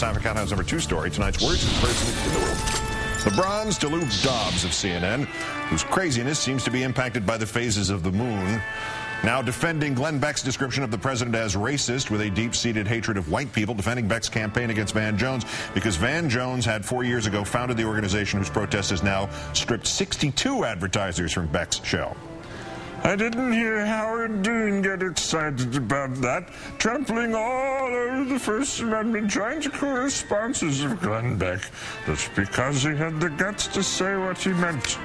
Countdown's number two story, tonight's worst person in the world. LeBron's to Lou Dobbs of CNN, whose craziness seems to be impacted by the phases of the moon. Now defending Glenn Beck's description of the president as racist with a deep-seated hatred of white people, defending Beck's campaign against Van Jones because Van Jones had four years ago founded the organization whose protest has now stripped 62 advertisers from Beck's show. I didn't hear Howard Dean excited about that, trampling all over the First Amendment, trying to coerce sponsors of Glenn Beck, just because he had the guts to say what he meant.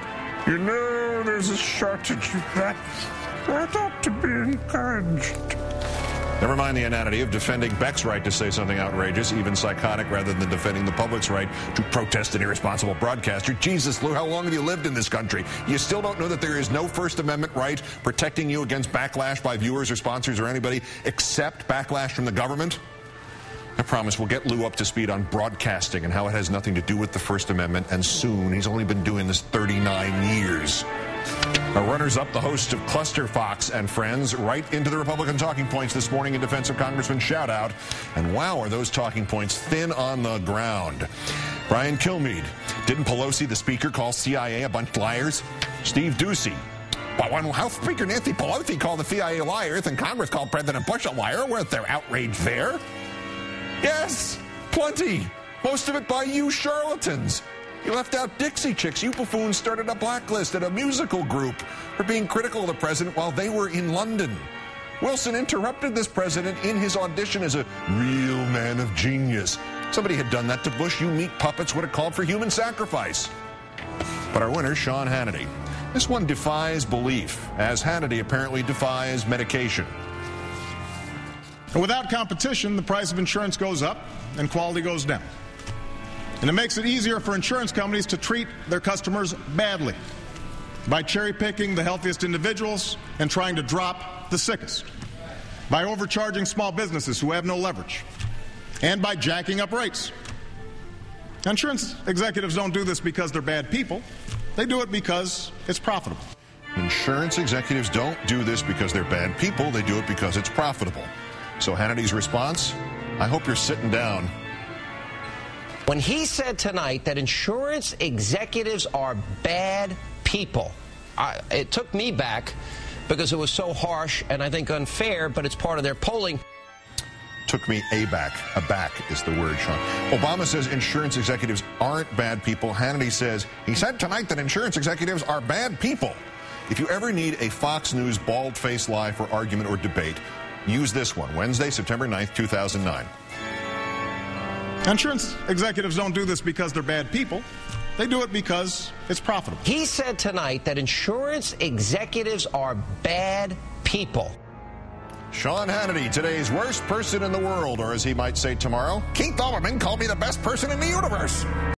You know, there's a shortage of that. That ought to be encouraged. Never mind the inanity of defending Beck's right to say something outrageous, even psychotic, rather than defending the public's right to protest an irresponsible broadcaster. Jesus, Lou, how long have you lived in this country? You still don't know that there is no First Amendment right protecting you against backlash by viewers or sponsors or anybody except backlash from the government? I promise we'll get Lou up to speed on broadcasting and how it has nothing to do with the First Amendment, and soon. He's only been doing this 39 years. Our runners up, the host of Cluster Fox and Friends, right into the Republican talking points this morning in defense of Congressman Shoutout. And wow, are those talking points thin on the ground. Brian Kilmeade. Didn't Pelosi, the speaker, call CIA a bunch of liars? Steve Doocy. But when House Speaker Nancy Pelosi called the CIA liars and Congress called President Bush a liar, was there outrage there? Yes, plenty. Most of it by you charlatans. You left out Dixie Chicks. You buffoons started a blacklist at a musical group for being critical of the president while they were in London. Wilson interrupted this president in his audition as a real man of genius. Somebody had done that to Bush. You meat puppets would have called for human sacrifice. But our winner, Sean Hannity. This one defies belief, as Hannity apparently defies medication. And without competition, the price of insurance goes up and quality goes down. And it makes it easier for insurance companies to treat their customers badly by cherry picking the healthiest individuals and trying to drop the sickest, by overcharging small businesses who have no leverage, and by jacking up rates. Insurance executives don't do this because they're bad people, they do it because it's profitable. Insurance executives don't do this because they're bad people, they do it because it's profitable. So Hannity's response? I hope you're sitting down. When he said tonight that insurance executives are bad people, I, it took me back because it was so harsh and I think unfair, but it's part of their polling. Took me aback. Aback is the word, Sean. Obama says insurance executives aren't bad people. Hannity says he said tonight that insurance executives are bad people. If you ever need a Fox News bald faced lie for argument or debate, use this one Wednesday, September 9th, 2009. Insurance executives don't do this because they're bad people. They do it because it's profitable. He said tonight that insurance executives are bad people. Sean Hannity, today's worst person in the world, or as he might say tomorrow, Keith Olbermann called me the best person in the universe.